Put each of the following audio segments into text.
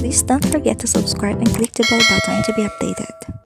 Please don't forget to subscribe and click the bell button to be updated.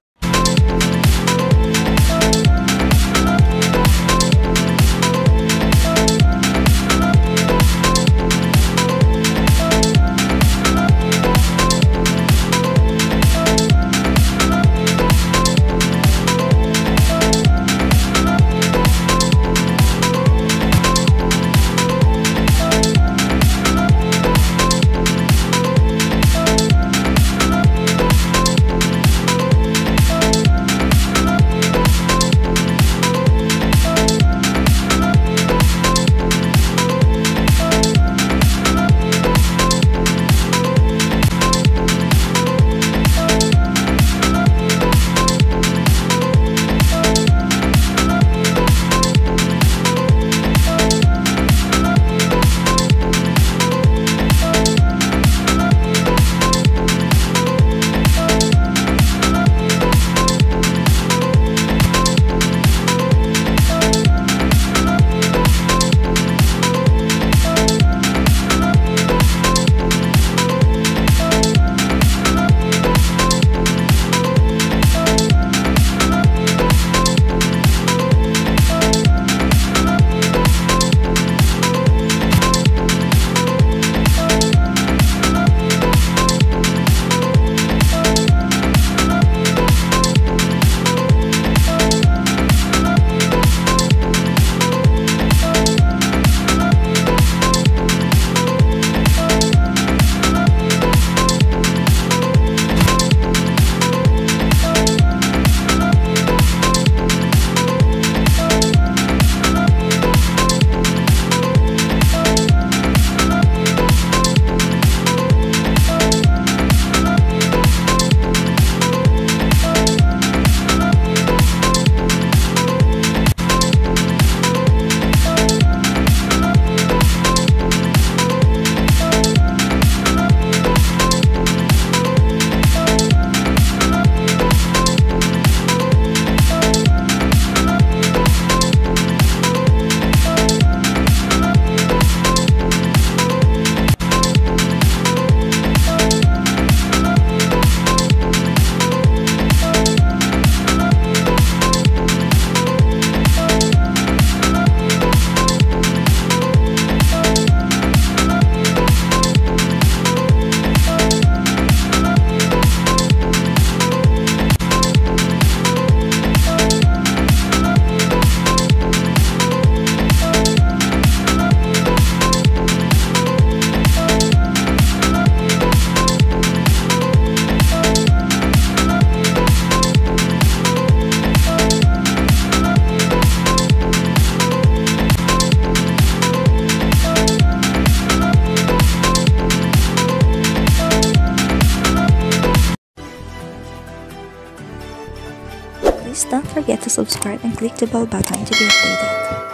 Don't forget to subscribe and click the bell button to be updated.